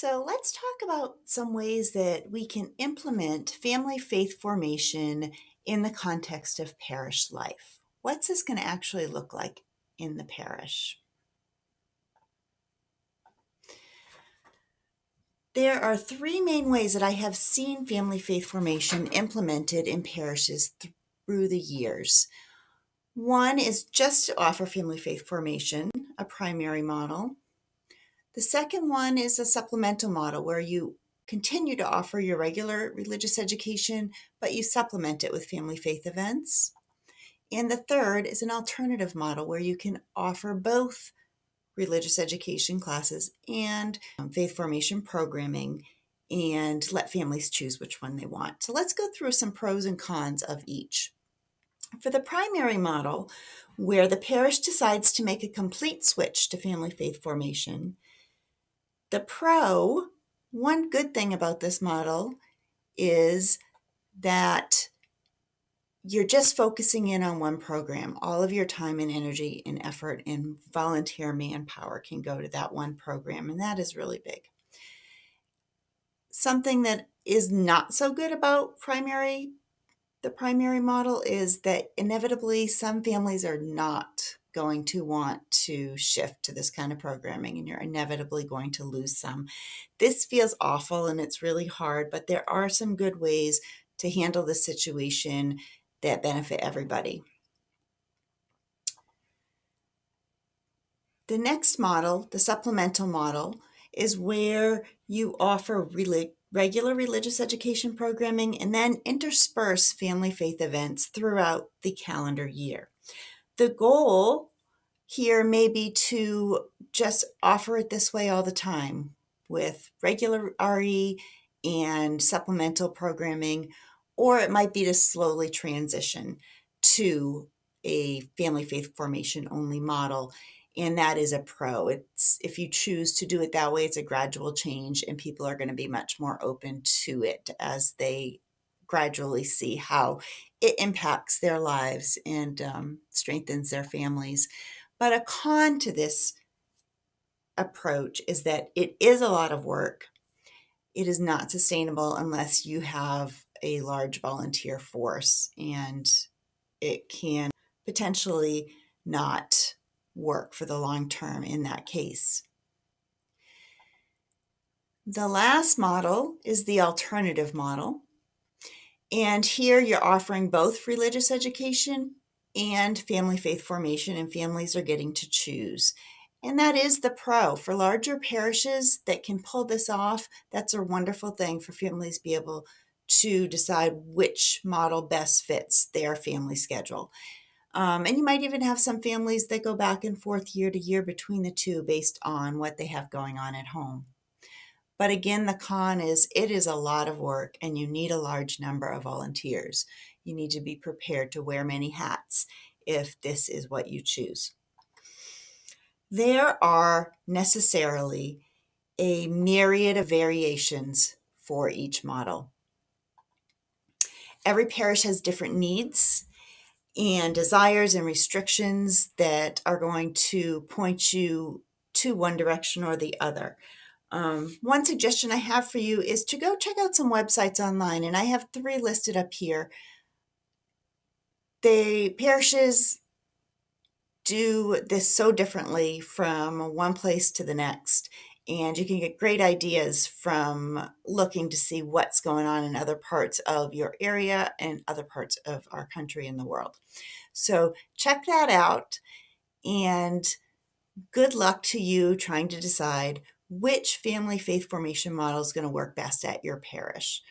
So let's talk about some ways that we can implement family faith formation in the context of parish life. What's this going to actually look like in the parish? There are three main ways that I have seen family faith formation implemented in parishes through the years. One is just to offer family faith formation, a primary model. The second one is a supplemental model where you continue to offer your regular religious education, but you supplement it with family faith events. And the third is an alternative model where you can offer both religious education classes and um, faith formation programming and let families choose which one they want. So let's go through some pros and cons of each. For the primary model, where the parish decides to make a complete switch to family faith formation, the pro, one good thing about this model is that you're just focusing in on one program. All of your time and energy and effort and volunteer manpower can go to that one program, and that is really big. Something that is not so good about primary the primary model is that inevitably some families are not going to want to shift to this kind of programming and you're inevitably going to lose some. This feels awful and it's really hard, but there are some good ways to handle the situation that benefit everybody. The next model, the supplemental model, is where you offer really regular religious education programming and then intersperse family faith events throughout the calendar year. The goal here maybe to just offer it this way all the time with regular RE and supplemental programming, or it might be to slowly transition to a family faith formation only model and that is a pro it's if you choose to do it that way it's a gradual change and people are going to be much more open to it as they gradually see how it impacts their lives and um, strengthens their families. But a con to this approach is that it is a lot of work. It is not sustainable unless you have a large volunteer force, and it can potentially not work for the long term in that case. The last model is the alternative model. And here you're offering both religious education and family faith formation, and families are getting to choose. And that is the pro. For larger parishes that can pull this off, that's a wonderful thing for families to be able to decide which model best fits their family schedule. Um, and you might even have some families that go back and forth year to year between the two based on what they have going on at home. But again, the con is it is a lot of work and you need a large number of volunteers. You need to be prepared to wear many hats if this is what you choose. There are necessarily a myriad of variations for each model. Every parish has different needs and desires and restrictions that are going to point you to one direction or the other. Um, one suggestion I have for you is to go check out some websites online, and I have three listed up here. The parishes do this so differently from one place to the next, and you can get great ideas from looking to see what's going on in other parts of your area and other parts of our country and the world. So check that out, and good luck to you trying to decide which family faith formation model is going to work best at your parish.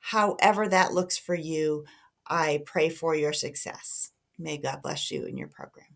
However, that looks for you, I pray for your success. May God bless you in your program.